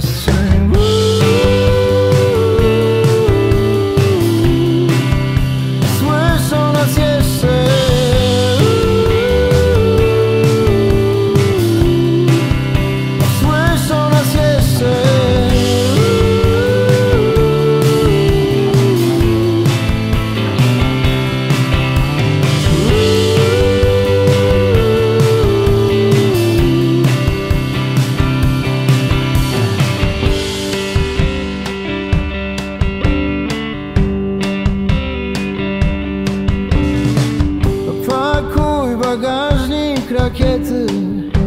just 砕けず